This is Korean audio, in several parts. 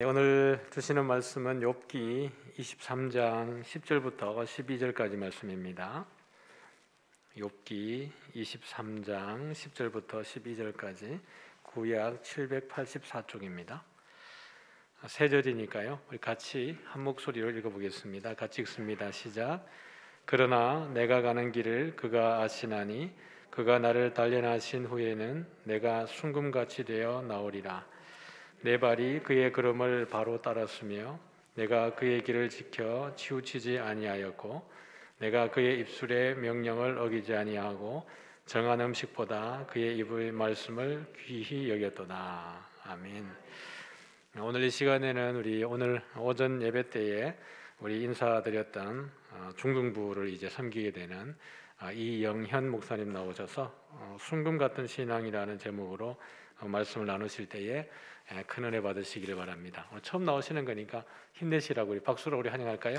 네, 오늘 주시는 말씀은 욥기 23장 10절부터 12절까지 말씀입니다. 욥기 23장 10절부터 12절까지 구약 784쪽입니다. 세 절이니까요. 우리 같이 한 목소리로 읽어보겠습니다. 같이 읽습니다. 시작. 그러나 내가 가는 길을 그가 아시나니 그가 나를 단련하신 후에는 내가 순금같이 되어 나오리라. 내 발이 그의 걸음을 바로 따랐으며 내가 그의 길을 지켜 치우치지 아니하였고 내가 그의 입술의 명령을 어기지 아니하고 정한 음식보다 그의 입의 말씀을 귀히 여겼도다. 아멘. 오늘 이 시간에는 우리 오늘 오전 예배 때에 우리 인사드렸던 어, 중등부를 이제 섬기게 되는 어, 이영현 목사님 나오셔서 어, 순금 같은 신앙이라는 제목으로 말씀을 나누실 때에 예, 큰 은혜 받으시기를 바랍니다. 처음 나오시는 거니까 힘내시라고 우리 박수로 우리 환영할까요?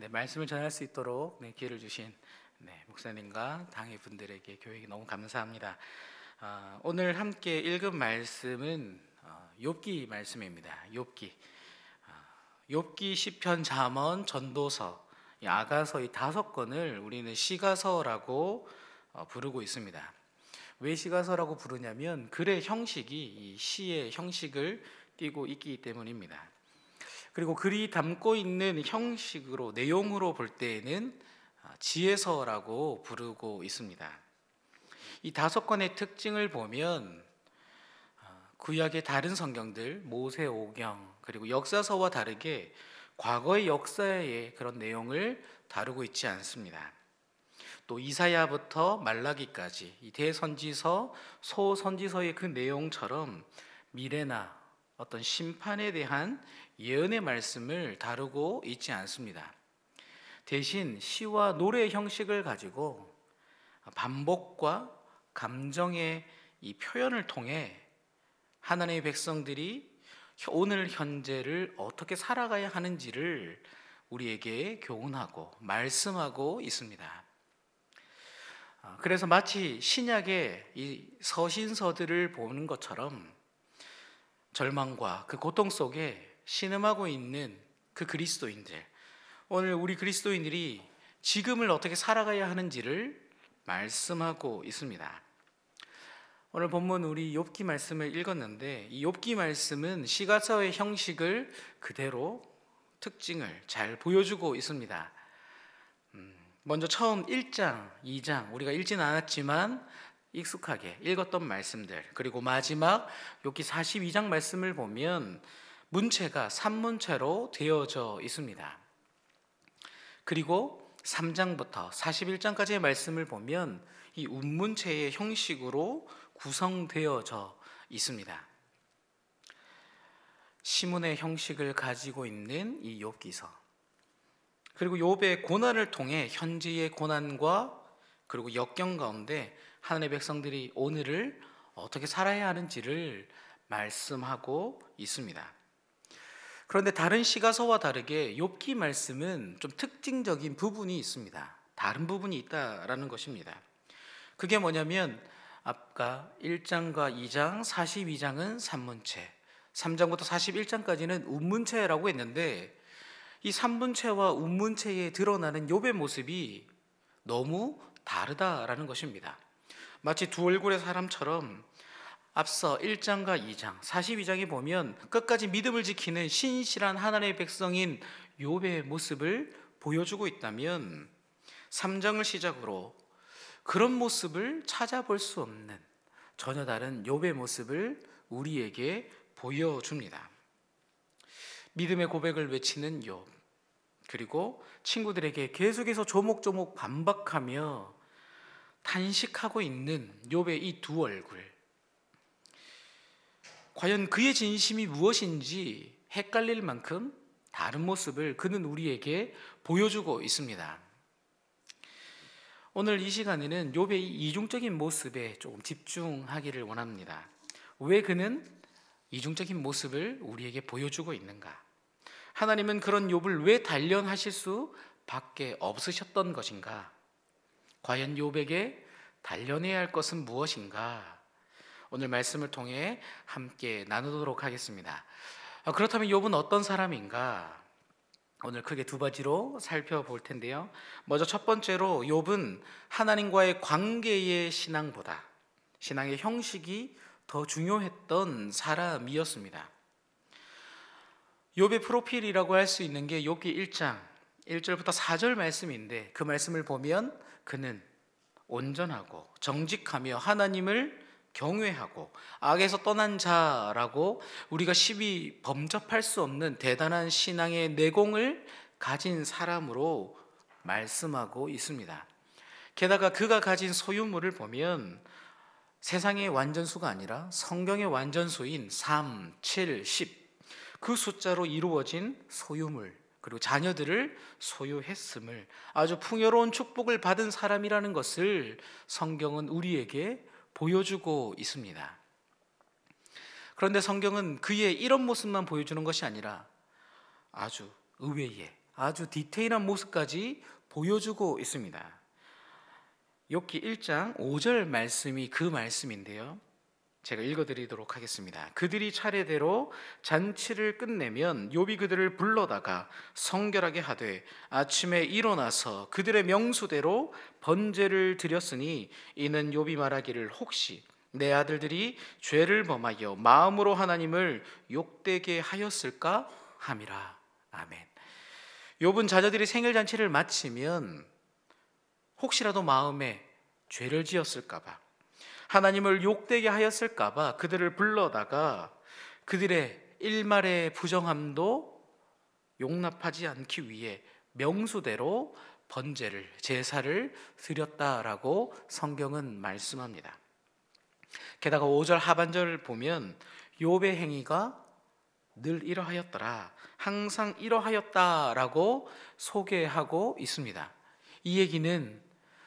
네, 말씀을 전할 수 있도록 네, 기회를 주신 네, 목사님과 당회 분들에게 교육이 너무 감사합니다. 어, 오늘 함께 읽은 말씀은 어, 욥기 말씀입니다. 욥기, 어, 욥기 시편, 잠언, 전도서, 아가서 이 다섯 권을 우리는 시가서라고 어, 부르고 있습니다. 왜 시가서라고 부르냐면 글의 형식이 이 시의 형식을 띠고 있기 때문입니다. 그리고 글이 담고 있는 형식으로 내용으로 볼 때에는 어, 지혜서라고 부르고 있습니다. 이 다섯 권의 특징을 보면 어, 구약의 다른 성경들 모세오경 그리고 역사서와 다르게 과거의 역사의 그런 내용을 다루고 있지 않습니다. 또 이사야부터 말라기까지 이 대선지서, 소선지서의 그 내용처럼 미래나 어떤 심판에 대한 예언의 말씀을 다루고 있지 않습니다. 대신 시와 노래 형식을 가지고 반복과 감정의 이 표현을 통해 하나님의 백성들이 오늘 현재를 어떻게 살아가야 하는지를 우리에게 교훈하고 말씀하고 있습니다. 아, 그래서 마치 신약의 이 서신서들을 보는 것처럼 절망과 그 고통 속에 신음하고 있는 그 그리스도인들, 오늘 우리 그리스도인들이 지금을 어떻게 살아가야 하는지를 말씀하고 있습니다. 오늘 본문 우리 욥기 말씀을 읽었는데 이 욥기 말씀은 시가서의 형식을 그대로 특징을 잘 보여주고 있습니다. 음, 먼저 처음 1장, 2장 우리가 읽지는 않았지만 익숙하게 읽었던 말씀들 그리고 마지막 욥기 42장 말씀을 보면 문체가 산문체로 되어져 있습니다. 그리고 3장부터 41장까지의 말씀을 보면 이 운문체의 형식으로 구성되어져 있습니다. 시문의 형식을 가지고 있는 이 욥기서. 그리고 욥의 고난을 통해 현재의 고난과 그리고 역경 가운데 하나님의 백성들이 오늘을 어떻게 살아야 하는지를 말씀하고 있습니다. 그런데 다른 시가서와 다르게 욥기 말씀은 좀 특징적인 부분이 있습니다. 다른 부분이 있다라는 것입니다. 그게 뭐냐면 아까 1장과 2장, 42장은 산문체, 3장부터 41장까지는 운문체라고 했는데 이 산문체와 운문체에 드러나는 욥의 모습이 너무 다르다라는 것입니다. 마치 두 얼굴의 사람처럼 앞서 1장과 2장, 42장에 보면 끝까지 믿음을 지키는 신실한 하나님의 백성인 욥의 모습을 보여주고 있다면 3장을 시작으로 그런 모습을 찾아볼 수 없는 전혀 다른 욥의 모습을 우리에게 보여줍니다. 믿음의 고백을 외치는 욥 그리고 친구들에게 계속해서 조목조목 반박하며 탄식하고 있는 욥의 이 두 얼굴. 과연 그의 진심이 무엇인지 헷갈릴 만큼 다른 모습을 그는 우리에게 보여주고 있습니다. 오늘 이 시간에는 욥의 이중적인 모습에 조금 집중하기를 원합니다. 왜 그는 이중적인 모습을 우리에게 보여주고 있는가? 하나님은 그런 욥을 왜 단련하실 수 밖에 없으셨던 것인가? 과연 욥에게 단련해야 할 것은 무엇인가? 오늘 말씀을 통해 함께 나누도록 하겠습니다. 아, 그렇다면 욥은 어떤 사람인가? 오늘 크게 두 가지로 살펴볼 텐데요. 먼저 첫 번째로 욥은 하나님과의 관계의 신앙보다 신앙의 형식이 더 중요했던 사람이었습니다. 욥의 프로필이라고 할 수 있는 게 욥기 1장 1절부터 4절 말씀인데 그 말씀을 보면 그는 온전하고 정직하며 하나님을 경외하고 악에서 떠난 자라고 우리가 쉽이 범접할 수 없는 대단한 신앙의 내공을 가진 사람으로 말씀하고 있습니다. 게다가 그가 가진 소유물을 보면 세상의 완전수가 아니라 성경의 완전수인 3, 7, 10. 그 숫자로 이루어진 소유물, 그리고 자녀들을 소유했음을 아주 풍요로운 축복을 받은 사람이라는 것을 성경은 우리에게 보여주고 있습니다. 그런데 성경은 그의 이런 모습만 보여주는 것이 아니라 아주 의외의 아주 디테일한 모습까지 보여주고 있습니다. 욥기 1장 5절 말씀이 그 말씀인데요. 제가 읽어드리도록 하겠습니다. 그들이 차례대로 잔치를 끝내면 욥이 그들을 불러다가 성결하게 하되 아침에 일어나서 그들의 명수대로 번제를 드렸으니 이는 욥이 말하기를 혹시 내 아들들이 죄를 범하여 마음으로 하나님을 욕되게 하였을까 함이라. 아멘. 욥은 자녀들이 생일 잔치를 마치면 혹시라도 마음에 죄를 지었을까 봐 하나님을 욕되게 하였을까봐 그들을 불러다가 그들의 일말의 부정함도 용납하지 않기 위해 명수대로 번제를 제사를 드렸다라고 성경은 말씀합니다. 게다가 5절 하반절을 보면 욥의 행위가 늘 이러하였더라. 항상 이러하였다라고 소개하고 있습니다. 이 얘기는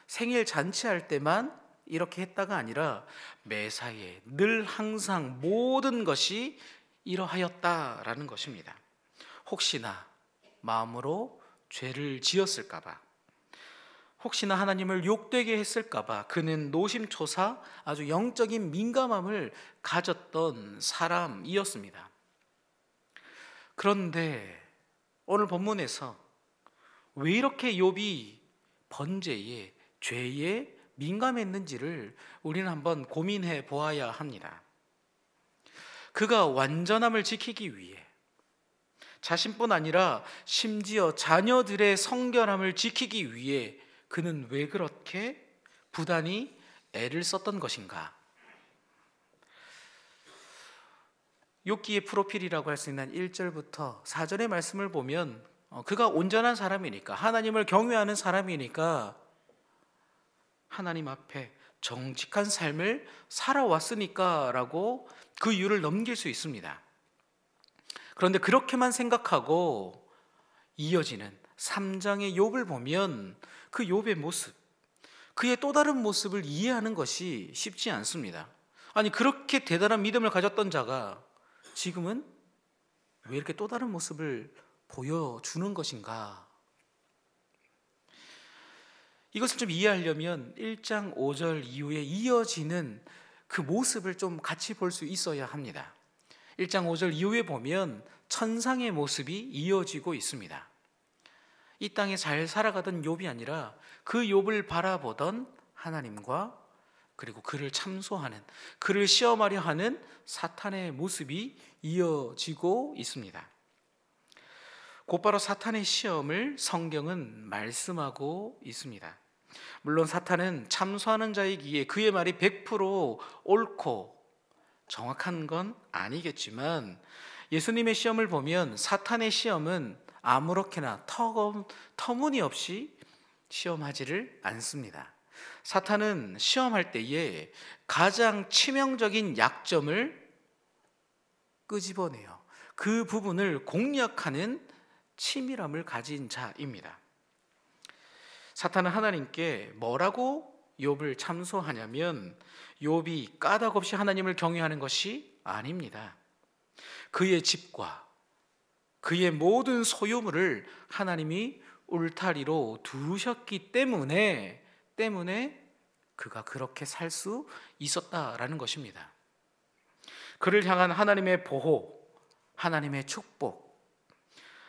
생일 잔치할 때만 이렇게 했다가 아니라 매사에 늘 항상 모든 것이 이러하였다라는 것입니다. 혹시나 마음으로 죄를 지었을까봐, 혹시나 하나님을 욕되게 했을까봐 그는 노심초사 아주 영적인 민감함을 가졌던 사람이었습니다. 그런데 오늘 본문에서 왜 이렇게 욥이 번제에 죄에 민감했는지를 우리는 한번 고민해 보아야 합니다. 그가 완전함을 지키기 위해 자신뿐 아니라 심지어 자녀들의 성결함을 지키기 위해 그는 왜 그렇게 부단히 애를 썼던 것인가? 욥기의 프로필이라고 할 수 있는 1절부터 4절의 말씀을 보면 어, 그가 온전한 사람이니까 하나님을 경외하는 사람이니까 하나님 앞에 정직한 삶을 살아왔으니까라고 그 이유를 넘길 수 있습니다. 그런데 그렇게만 생각하고 이어지는 3장의 욥을 보면 그 욥의 모습, 그의 또 다른 모습을 이해하는 것이 쉽지 않습니다. 아니 그렇게 대단한 믿음을 가졌던 자가 지금은 왜 이렇게 또 다른 모습을 보여주는 것인가? 이것을 좀 이해하려면 1장 5절 이후에 이어지는 그 모습을 좀 같이 볼 수 있어야 합니다. 1장 5절 이후에 보면 천상의 모습이 이어지고 있습니다. 이 땅에 잘 살아가던 욥이 아니라 그 욥을 바라보던 하나님과 그리고 그를 참소하는 그를 시험하려 하는 사탄의 모습이 이어지고 있습니다. 곧바로 사탄의 시험을 성경은 말씀하고 있습니다. 물론 사탄은 참소하는 자이기에 그의 말이 100% 옳고 정확한 건 아니겠지만 예수님의 시험을 보면 사탄의 시험은 아무렇게나 터, 터무니없이 시험하지를 않습니다. 사탄은 시험할 때에 가장 치명적인 약점을 끄집어내요. 그 부분을 공략하는 치밀함을 가진 자입니다. 사탄은 하나님께 뭐라고 욥을 참소하냐면 욥이 까닭 없이 하나님을 경외하는 것이 아닙니다. 그의 집과 그의 모든 소유물을 하나님이 울타리로 두셨기 때문에 때문에 그가 그렇게 살 수 있었다라는 것입니다. 그를 향한 하나님의 보호, 하나님의 축복.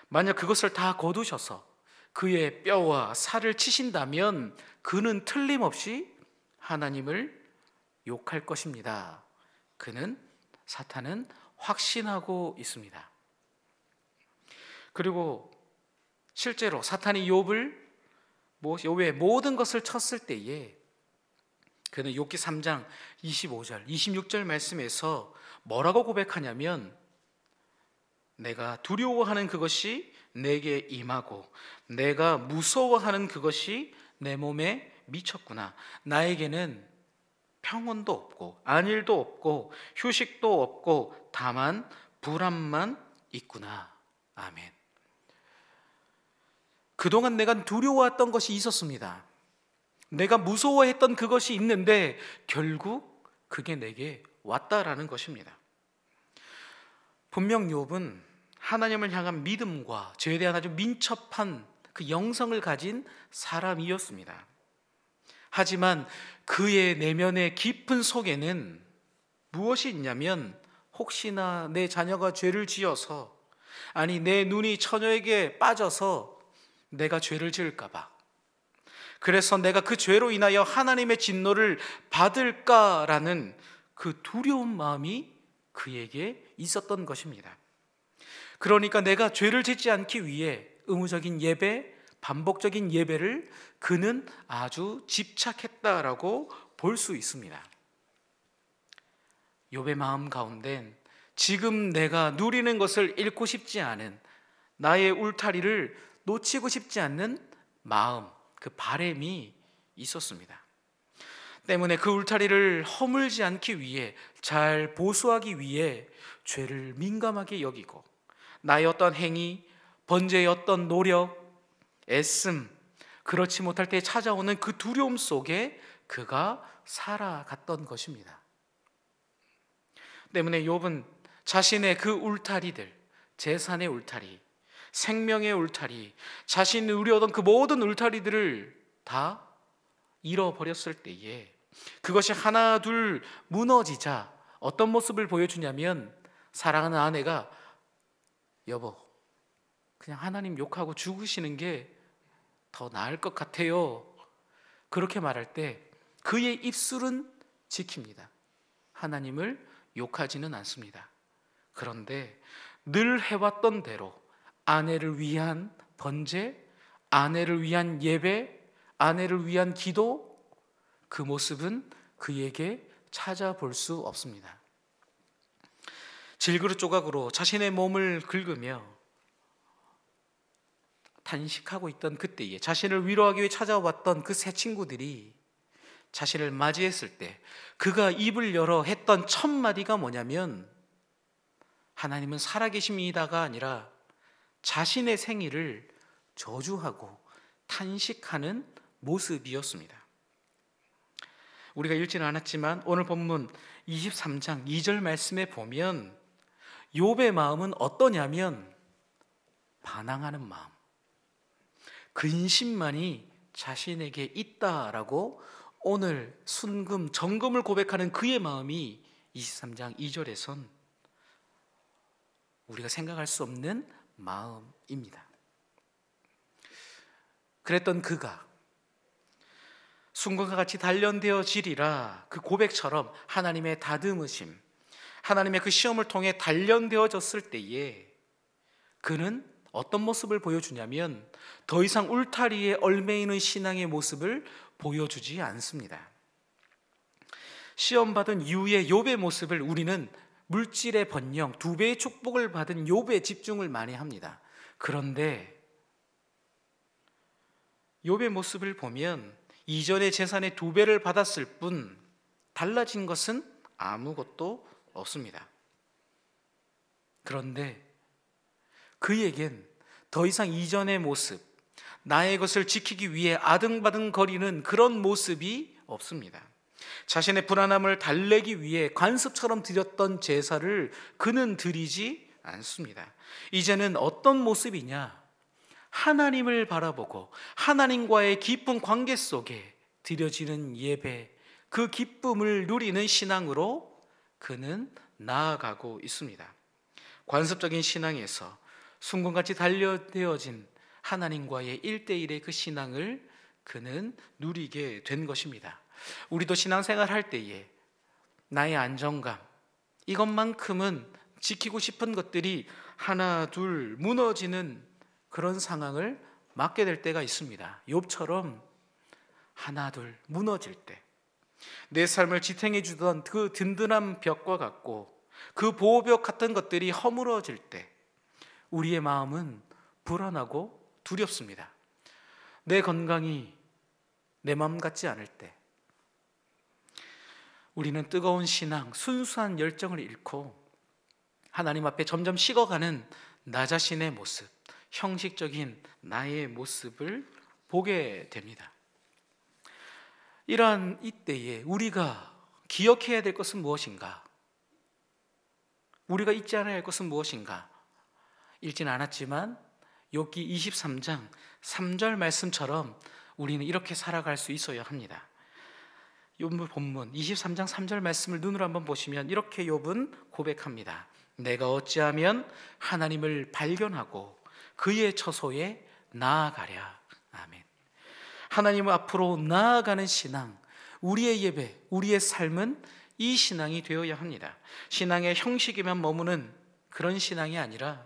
만약 그것을 다 거두셔서 그의 뼈와 살을 치신다면 그는 틀림없이 하나님을 욕할 것입니다. 그는 사탄은 확신하고 있습니다. 그리고 실제로 사탄이 욥을 욥의 모든 것을 쳤을 때에 그는 욥기 3장 25절, 26절 말씀에서 뭐라고 고백하냐면 내가 두려워하는 그것이 내게 임하고 내가 무서워하는 그것이 내 몸에 미쳤구나. 나에게는 평온도 없고 안일도 없고 휴식도 없고 다만 불안만 있구나. 아멘. 그동안 내가 두려워했던 것이 있었습니다. 내가 무서워했던 그것이 있는데 결국 그게 내게 왔다라는 것입니다. 분명 욥은 하나님을 향한 믿음과 죄에 대한 아주 민첩한 그 영성을 가진 사람이었습니다. 하지만 그의 내면의 깊은 속에는 무엇이 있냐면 혹시나 내 자녀가 죄를 지어서 아니 내 눈이 처녀에게 빠져서 내가 죄를 지을까봐 그래서 내가 그 죄로 인하여 하나님의 진노를 받을까라는 그 두려운 마음이 그에게 있었던 것입니다. 그러니까 내가 죄를 짓지 않기 위해 의무적인 예배, 반복적인 예배를 그는 아주 집착했다라고 볼 수 있습니다. 욥의 마음 가운데 지금 내가 누리는 것을 잃고 싶지 않은 나의 울타리를 놓치고 싶지 않는 마음, 그 바램이 있었습니다. 때문에 그 울타리를 허물지 않기 위해 잘 보수하기 위해 죄를 민감하게 여기고 나의 어떤 행위, 번제의 어떤 노력, 애씀, 그렇지 못할 때 찾아오는 그 두려움 속에 그가 살아갔던 것입니다. 때문에 욥은 자신의 그 울타리들, 재산의 울타리, 생명의 울타리, 자신이 누려던 그 모든 울타리들을 다 잃어버렸을 때에 그것이 하나 둘 무너지자 어떤 모습을 보여주냐면 사랑하는 아내가 여보 그냥 하나님 욕하고 죽으시는 게 더 나을 것 같아요. 그렇게 말할 때 그의 입술은 지킵니다. 하나님을 욕하지는 않습니다. 그런데 늘 해왔던 대로 아내를 위한 번제, 아내를 위한 예배, 아내를 위한 기도, 그 모습은 그에게 찾아볼 수 없습니다. 질그릇 조각으로 자신의 몸을 긁으며 단식하고 있던 그때에 자신을 위로하기 위해 찾아왔던 그 세 친구들이 자신을 맞이했을 때 그가 입을 열어 했던 첫 마디가 뭐냐면 하나님은 살아계심이다가 아니라 자신의 생일을 저주하고 탄식하는 모습이었습니다. 우리가 읽지는 않았지만 오늘 본문 23장 2절 말씀에 보면 욥의 마음은 어떠냐면 반항하는 마음. 근심만이 자신에게 있다라고 오늘 순금 정금을 고백하는 그의 마음이 23장 2절에선 우리가 생각할 수 없는 마음입니다. 그랬던 그가 순금과 같이 단련되어지리라 그 고백처럼 하나님의 다듬으심, 하나님의 그 시험을 통해 단련되어졌을 때에 그는 어떤 모습을 보여주냐면 더 이상 울타리에 얽매이는 신앙의 모습을 보여주지 않습니다. 시험 받은 이후의 욥의 모습을 우리는 물질의 번영, 두 배의 축복을 받은 욥에 집중을 많이 합니다. 그런데 욥의 모습을 보면 이전의 재산의 두 배를 받았을 뿐 달라진 것은 아무것도 없습니다. 그런데 그에겐 더 이상 이전의 모습, 나의 것을 지키기 위해 아등바등 거리는 그런 모습이 없습니다. 자신의 불안함을 달래기 위해 관습처럼 드렸던 제사를 그는 드리지 않습니다. 이제는 어떤 모습이냐? 하나님을 바라보고 하나님과의 깊은 관계 속에 드려지는 예배, 그 기쁨을 누리는 신앙으로 그는 나아가고 있습니다. 관습적인 신앙에서 순금같이 달려되어진 하나님과의 일대일의 그 신앙을 그는 누리게 된 것입니다. 우리도 신앙생활 할 때에 나의 안정감, 이것만큼은 지키고 싶은 것들이 하나, 둘 무너지는 그런 상황을 맞게 될 때가 있습니다. 욥처럼 하나, 둘 무너질 때, 내 삶을 지탱해 주던 그 든든한 벽과 같고 그 보호벽 같은 것들이 허물어질 때, 우리의 마음은 불안하고 두렵습니다. 내 건강이 내 마음 같지 않을 때, 우리는 뜨거운 신앙, 순수한 열정을 잃고 하나님 앞에 점점 식어가는 나 자신의 모습, 형식적인 나의 모습을 보게 됩니다. 이러한 이때에 우리가 기억해야 될 것은 무엇인가? 우리가 잊지 않아야 할 것은 무엇인가? 읽진 않았지만 욥기 23장 3절 말씀처럼 우리는 이렇게 살아갈 수 있어야 합니다. 욥 본문 23장 3절 말씀을 눈으로 한번 보시면 이렇게 욥은 고백합니다. 내가 어찌하면 하나님을 발견하고 그의 처소에 나아가랴. 아멘. 하나님 앞으로 나아가는 신앙, 우리의 예배, 우리의 삶은 이 신앙이 되어야 합니다. 신앙의 형식에만 머무는 그런 신앙이 아니라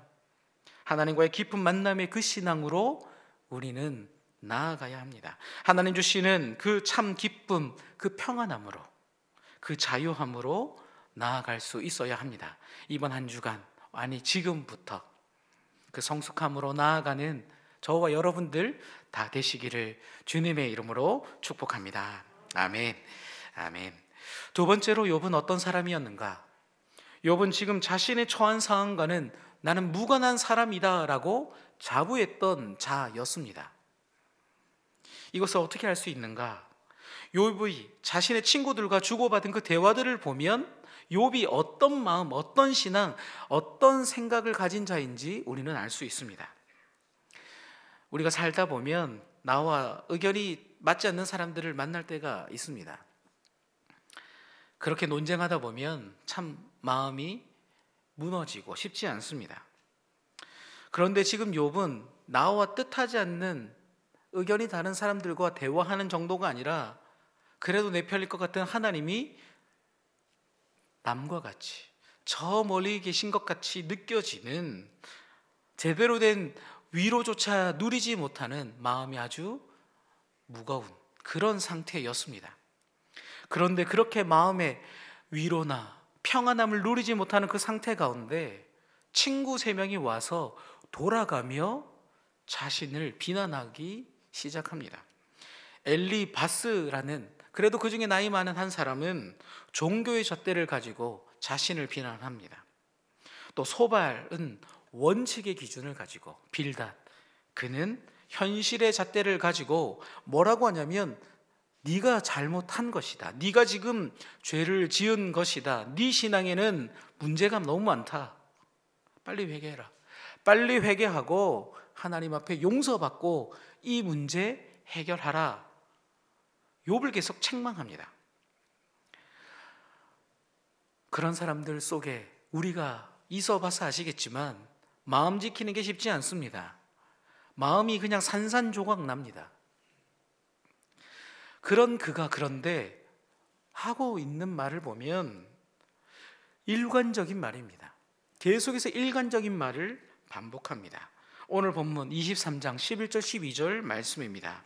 하나님과의 깊은 만남의 그 신앙으로 우리는 나아가야 합니다. 하나님 주시는 그 참 기쁨, 그 평안함으로, 그 자유함으로 나아갈 수 있어야 합니다. 이번 한 주간, 아니 지금부터 그 성숙함으로 나아가는 저와 여러분들 다 되시기를 주님의 이름으로 축복합니다. 아멘. 아멘. 두 번째로 욥은 어떤 사람이었는가? 욥은 지금 자신의 처한 상황과는 나는 무관한 사람이다라고 자부했던 자였습니다. 이것을 어떻게 할수 있는가? 욥이 자신의 친구들과 주고받은 그 대화들을 보면 욥이 어떤 마음, 어떤 신앙, 어떤 생각을 가진 자인지 우리는 알 수 있습니다. 우리가 살다 보면 나와 의견이 맞지 않는 사람들을 만날 때가 있습니다. 그렇게 논쟁하다 보면 참 마음이 무너지고 쉽지 않습니다. 그런데 지금 욥은 나와 뜻하지 않는 의견이 다른 사람들과 대화하는 정도가 아니라 그래도 내 편일 것 같은 하나님이 남과 같이 저 멀리 계신 것 같이 느껴지는 제대로 된 위로조차 누리지 못하는 마음이 아주 무거운 그런 상태였습니다. 그런데 그렇게 마음의 위로나 평안함을 누리지 못하는 그 상태 가운데 친구 세 명이 와서 돌아가며 자신을 비난하기 시작합니다. 엘리 바스라는 그래도 그 중에 나이 많은 한 사람은 종교의 잣대를 가지고 자신을 비난합니다. 또 소발은 원칙의 기준을 가지고 빌닷 그는 현실의 잣대를 가지고 뭐라고 하냐면 네가 잘못한 것이다. 네가 지금 죄를 지은 것이다. 네 신앙에는 문제가 너무 많다. 빨리 회개해라. 빨리 회개하고 하나님 앞에 용서받고 이 문제 해결하라. 욥을 계속 책망합니다. 그런 사람들 속에 우리가 있어 봐서 아시겠지만 마음 지키는 게 쉽지 않습니다. 마음이 그냥 산산조각 납니다. 그런 그가 그런데 하고 있는 말을 보면 일관적인 말입니다. 계속해서 일관적인 말을 반복합니다. 오늘 본문 23장 11절 12절 말씀입니다.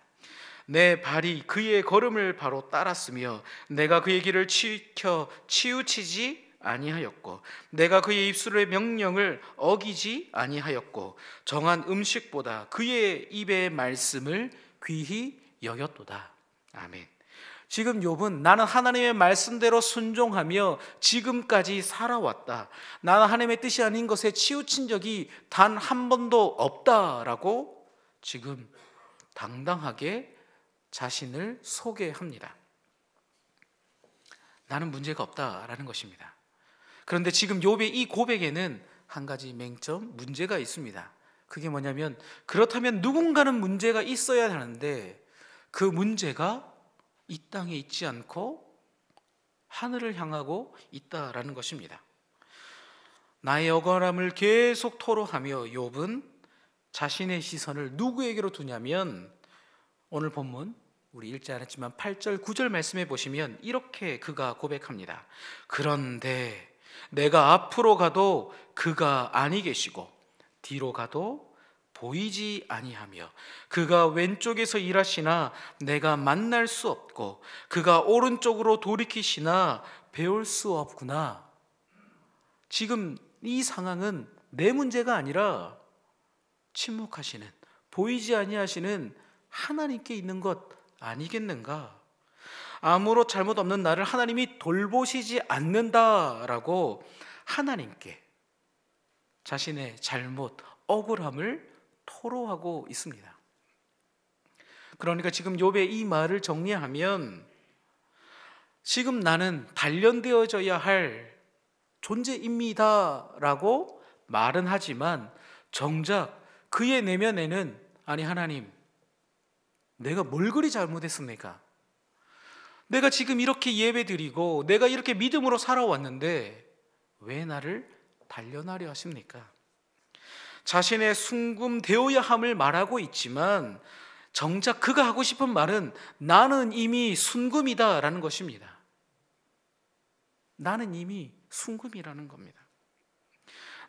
내 발이 그의 걸음을 바로 따랐으며 내가 그의 길을 치켜 치우치지 아니하였고 내가 그의 입술의 명령을 어기지 아니하였고 정한 음식보다 그의 입의 말씀을 귀히 여겼도다. 아멘. 지금 욥은 나는 하나님의 말씀대로 순종하며 지금까지 살아왔다. 나는 하나님의 뜻이 아닌 것에 치우친 적이 단 한 번도 없다라고 지금 당당하게 자신을 소개합니다. 나는 문제가 없다라는 것입니다. 그런데 지금 욥의 이 고백에는 한 가지 맹점 문제가 있습니다. 그게 뭐냐면 그렇다면 누군가는 문제가 있어야 하는데 그 문제가 이 땅에 있지 않고 하늘을 향하고 있다라는 것입니다. 나의 억울함을 계속 토로하며 욥은 자신의 시선을 누구에게로 두냐면 오늘 본문 우리 읽지 않았지만 8절 9절 말씀해 보시면 이렇게 그가 고백합니다. 그런데 내가 앞으로 가도 그가 아니 계시고 뒤로 가도 보이지 아니하며 그가 왼쪽에서 일하시나 내가 만날 수 없고 그가 오른쪽으로 돌이키시나 배울 수 없구나. 지금 이 상황은 내 문제가 아니라 침묵하시는 보이지 아니하시는 하나님께 있는 것 아니겠는가? 아무런 잘못 없는 나를 하나님이 돌보시지 않는다라고 하나님께 자신의 잘못, 억울함을 토로하고 있습니다. 그러니까 지금 욥의 이 말을 정리하면 지금 나는 단련되어져야 할 존재입니다라고 말은 하지만 정작 그의 내면에는 아니 하나님 내가 뭘 그리 잘못했습니까? 내가 지금 이렇게 예배드리고 내가 이렇게 믿음으로 살아왔는데 왜 나를 단련하려 하십니까? 자신의 순금되어야 함을 말하고 있지만 정작 그가 하고 싶은 말은 나는 이미 순금이다라는 것입니다. 나는 이미 순금이라는 겁니다.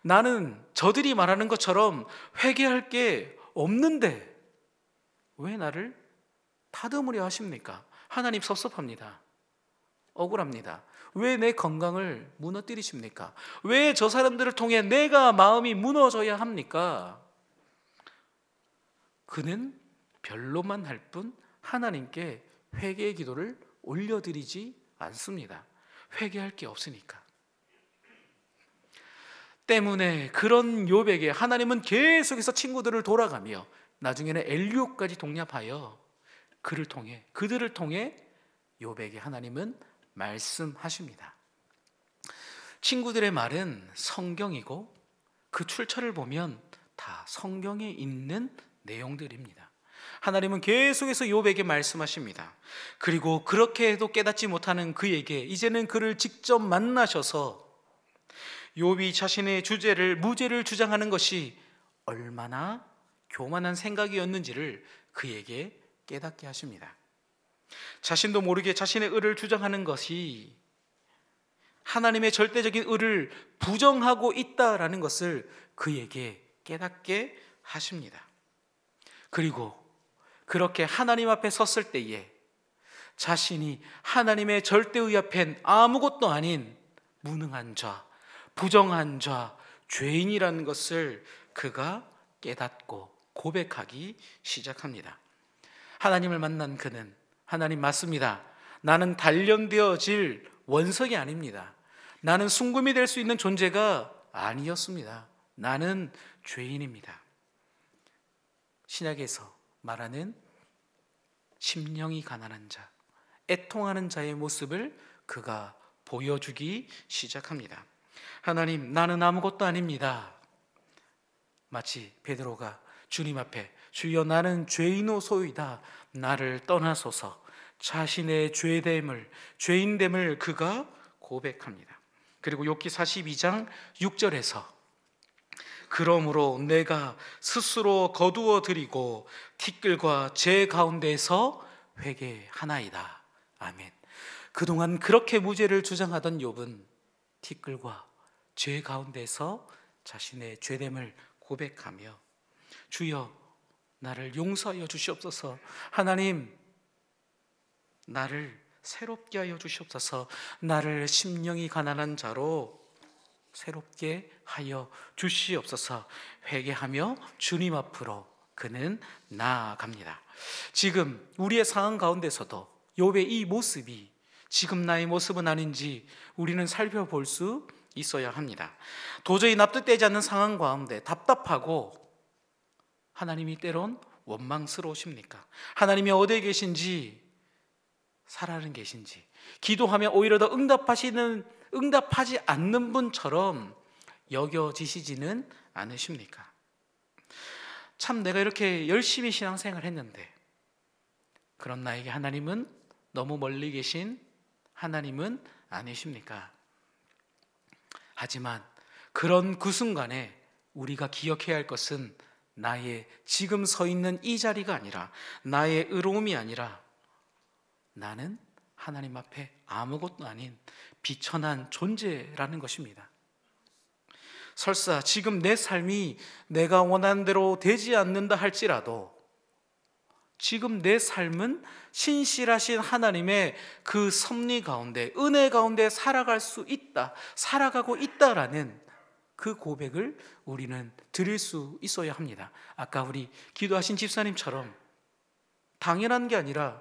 나는 저들이 말하는 것처럼 회개할 게 없는데 왜 나를 다듬으려 하십니까? 하나님 섭섭합니다. 억울합니다. 왜 내 건강을 무너뜨리십니까? 왜 저 사람들을 통해 내가 마음이 무너져야 합니까? 그는 별로만 할 뿐 하나님께 회개의 기도를 올려드리지 않습니다. 회개할 게 없으니까. 때문에 그런 욥에게 하나님은 계속해서 친구들을 돌아가며 나중에는 엘리오까지 독립하여 그를 통해 그들을 통해 욥에게 하나님은 말씀하십니다. 친구들의 말은 성경이고 그 출처를 보면 다 성경에 있는 내용들입니다. 하나님은 계속해서 욥에게 말씀하십니다. 그리고 그렇게 해도 깨닫지 못하는 그에게 이제는 그를 직접 만나셔서 욥이 자신의 주제를 무죄를 주장하는 것이 얼마나 교만한 생각이었는지를 그에게 깨닫게 하십니다. 자신도 모르게 자신의 의를 주장하는 것이 하나님의 절대적인 의를 부정하고 있다라는 것을 그에게 깨닫게 하십니다. 그리고 그렇게 하나님 앞에 섰을 때에 자신이 하나님의 절대의 앞엔 아무것도 아닌 무능한 자, 부정한 자, 죄인이라는 것을 그가 깨닫고 고백하기 시작합니다. 하나님을 만난 그는 하나님 맞습니다. 나는 단련되어질 원석이 아닙니다. 나는 순금이 될 수 있는 존재가 아니었습니다. 나는 죄인입니다. 신약에서 말하는 심령이 가난한 자, 애통하는 자의 모습을 그가 보여주기 시작합니다. 하나님, 나는 아무것도 아닙니다. 마치 베드로가 주님 앞에 주여 나는 죄인오소이다. 나를 떠나소서. 자신의 죄됨을 죄인됨을 그가 고백합니다. 그리고 욥기 42장 6절에서 그러므로 내가 스스로 거두어 드리고 티끌과 제 가운데서 회개하나이다. 아멘. 그동안 그렇게 무죄를 주장하던 욥은 티끌과 죄 가운데서 자신의 죄됨을 고백하며 주여 나를 용서하여 주시옵소서. 하나님 나를 새롭게 하여 주시옵소서. 나를 심령이 가난한 자로 새롭게 하여 주시옵소서. 회개하며 주님 앞으로 그는 나아갑니다. 지금 우리의 상황 가운데서도 욥의 이 모습이 지금 나의 모습은 아닌지 우리는 살펴볼 수 있어야 합니다. 도저히 납득되지 않는 상황 가운데 답답하고 하나님이 때론 원망스러우십니까? 하나님이 어디에 계신지 살아는 계신지 기도하면 오히려 더 응답하시는 응답하지 않는 분처럼 여겨지시지는 않으십니까? 참 내가 이렇게 열심히 신앙생활 했는데 그런 나에게 하나님은 너무 멀리 계신 하나님은 아니십니까? 하지만 그런 그 순간에 우리가 기억해야 할 것은 나의 지금 서 있는 이 자리가 아니라 나의 의로움이 아니라 나는 하나님 앞에 아무것도 아닌 비천한 존재라는 것입니다. 설사 지금 내 삶이 내가 원하는 대로 되지 않는다 할지라도 지금 내 삶은 신실하신 하나님의 그 섭리 가운데 은혜 가운데 살아갈 수 있다. 살아가고 있다라는 그 고백을 우리는 드릴 수 있어야 합니다. 아까 우리 기도하신 집사님처럼 당연한 게 아니라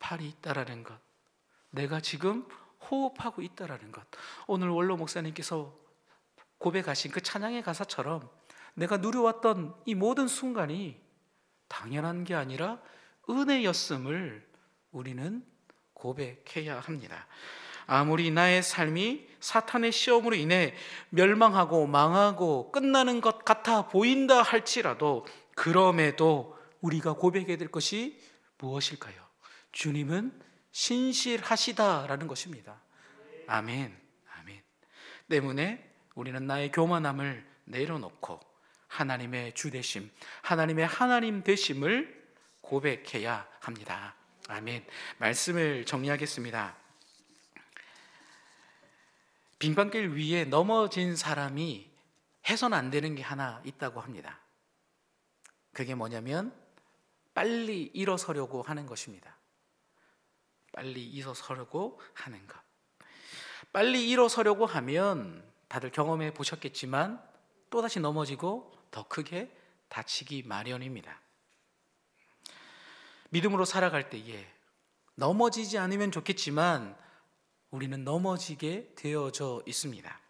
팔이 있다라는 것. 내가 지금 호흡하고 있다라는 것. 오늘 원로 목사님께서 고백하신 그 찬양의 가사처럼 내가 누려왔던 이 모든 순간이 당연한 게 아니라 은혜였음을 우리는 고백해야 합니다. 아무리 나의 삶이 사탄의 시험으로 인해 멸망하고 망하고 끝나는 것 같아 보인다 할지라도 그럼에도 우리가 고백해야 될 것이 무엇일까요? 주님은 신실하시다라는 것입니다. 아멘. 아멘. 때문에 우리는 나의 교만함을 내려놓고 하나님의 주 되심, 하나님의 하나님 되심을 고백해야 합니다. 아멘. 말씀을 정리하겠습니다. 빙판길 위에 넘어진 사람이 해선 안 되는 게 하나 있다고 합니다. 그게 뭐냐면 빨리 일어서려고 하는 것입니다. 빨리 일어서려고 하는 것. 빨리 일어서려고 하면 다들 경험해 보셨겠지만 또다시 넘어지고 더 크게 다치기 마련입니다. 믿음으로 살아갈 때에 넘어지지 않으면 좋겠지만 우리는 넘어지게 되어져 있습니다.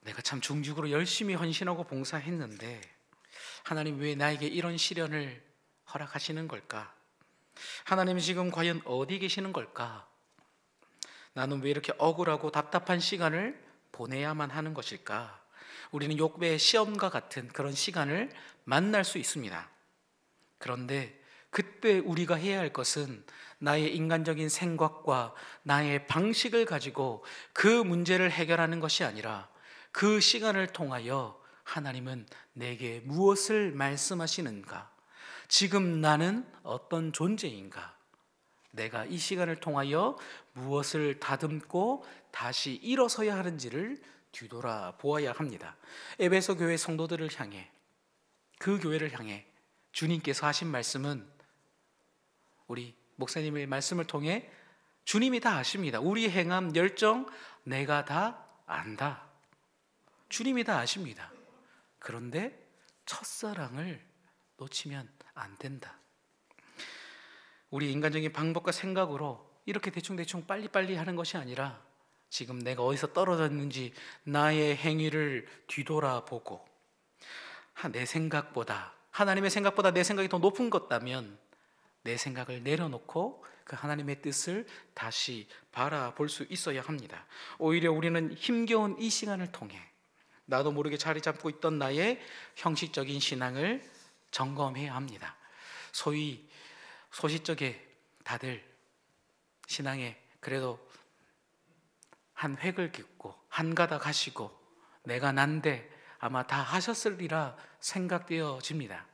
내가 참 중직으로 열심히 헌신하고 봉사했는데 하나님 왜 나에게 이런 시련을 허락하시는 걸까? 하나님 지금 과연 어디 계시는 걸까? 나는 왜 이렇게 억울하고 답답한 시간을 보내야만 하는 것일까? 우리는 욕배의 시험과 같은 그런 시간을 만날 수 있습니다. 그런데 그때 우리가 해야 할 것은 나의 인간적인 생각과 나의 방식을 가지고 그 문제를 해결하는 것이 아니라 그 시간을 통하여 하나님은 내게 무엇을 말씀하시는가? 지금 나는 어떤 존재인가? 내가 이 시간을 통하여 무엇을 다듬고 다시 일어서야 하는지를 뒤돌아 보아야 합니다. 에베소 교회 성도들을 향해 그 교회를 향해 주님께서 하신 말씀은 우리 목사님의 말씀을 통해 주님이 다 아십니다. 우리 행함 열정 내가 다 안다. 주님이 다 아십니다. 그런데 첫사랑을 놓치면 안 된다. 우리 인간적인 방법과 생각으로 이렇게 대충대충 빨리빨리 하는 것이 아니라 지금 내가 어디서 떨어졌는지 나의 행위를 뒤돌아보고 내 생각보다 하나님의 생각보다 내 생각이 더 높은 것다면 내 생각을 내려놓고 그 하나님의 뜻을 다시 바라볼 수 있어야 합니다. 오히려 우리는 힘겨운 이 시간을 통해 나도 모르게 자리 잡고 있던 나의 형식적인 신앙을 점검해야 합니다. 소위 소시적에 다들 신앙에 그래도 한 획을 긋고 한 가닥 하시고 내가 난데 아마 다 하셨으리라 생각되어집니다.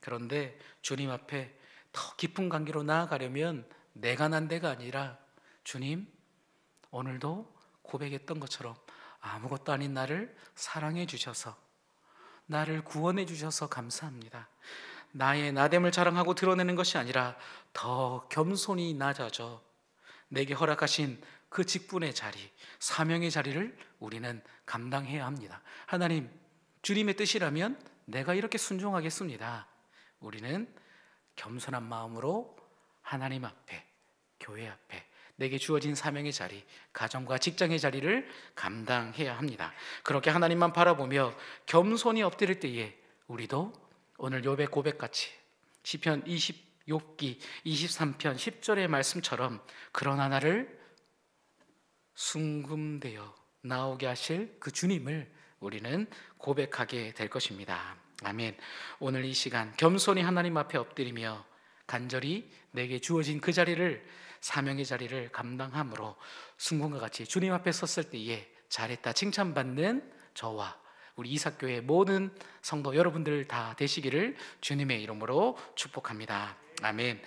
그런데 주님 앞에 더 깊은 관계로 나아가려면 내가 난 데가 아니라 주님 오늘도 고백했던 것처럼 아무것도 아닌 나를 사랑해 주셔서 나를 구원해 주셔서 감사합니다. 나의 나됨을 자랑하고 드러내는 것이 아니라 더 겸손히 낮아져 내게 허락하신 그 직분의 자리, 사명의 자리를 우리는 감당해야 합니다. 하나님, 주님의 뜻이라면 내가 이렇게 순종하겠습니다. 우리는 겸손한 마음으로 하나님 앞에, 교회 앞에 내게 주어진 사명의 자리, 가정과 직장의 자리를 감당해야 합니다. 그렇게 하나님만 바라보며 겸손히 엎드릴 때에 우리도 오늘 요배 고백같이 시편 욥기 23편 10절의 말씀처럼 그러나 나를 순금되어 나오게 하실 그 주님을 우리는 고백하게 될 것입니다. 아멘. 오늘 이 시간 겸손히 하나님 앞에 엎드리며 간절히 내게 주어진 그 자리를 사명의 자리를 감당함으로 순금과 같이 주님 앞에 섰을 때에 잘했다 칭찬받는 저와 우리 이삭교회 모든 성도 여러분들 다 되시기를 주님의 이름으로 축복합니다. 아멘.